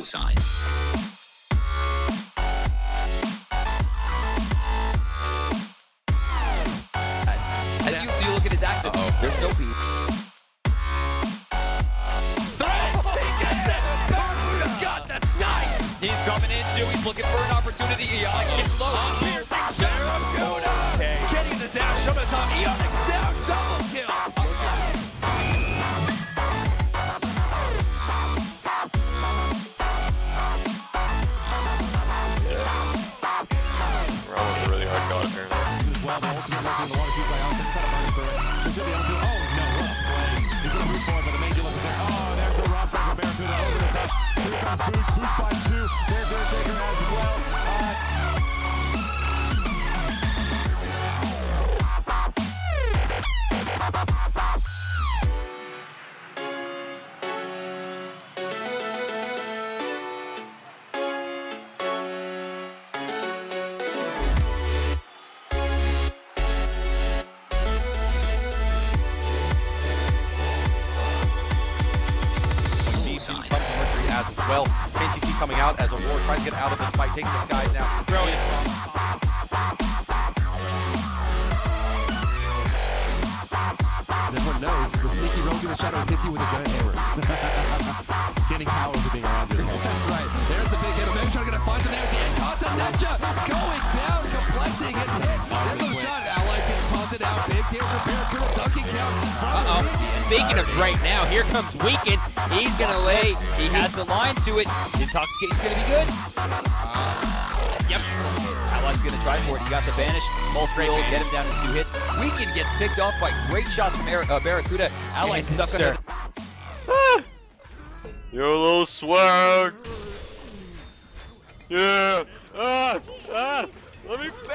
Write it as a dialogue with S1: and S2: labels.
S1: Bullseye.
S2: As you, you look at his active, there's no beat. God, that's nice. He's coming in too. He's looking for an opportunity. Eon gets low.
S3: Barracuda getting the dash on the top. Eonix down,
S4: 12 volts,
S5: and you're the water heat way out, cut a burning through be able to, oh no, what play. He's going to move forward, but it made you at that. Oh, there's the Rob Barracuda over the top. Here comes Boots, Boots by two. There's Undertaker as well.
S6: As well. KCC coming out as a war tries to get out of this fight, taking this guy now. Brilliant.
S5: Everyone knows the sneaky rogue in the shadow hits you with a giant hammer. Getting powers of being around you. That's right. There's the big hit. Maybe trying to get a fight in there at the end. Continentia going down. Complexity gets hit. There's no shot. Ally gets taunted out. Big hit for Barracuda. Dunking count.
S2: Uh-oh. Speaking of right now, here comes Weekend. He's going to lay. He has the line to it. Intoxicate's going to be good. Yep. Ally's going to try for it. He got the banish. Multi-roll, get him down to two hits. Weekend gets picked off by great shots from Bar- uh, Barracuda. Ally stuck on it.
S4: YOLO swag! Yeah! Ah! Ah! Let me back!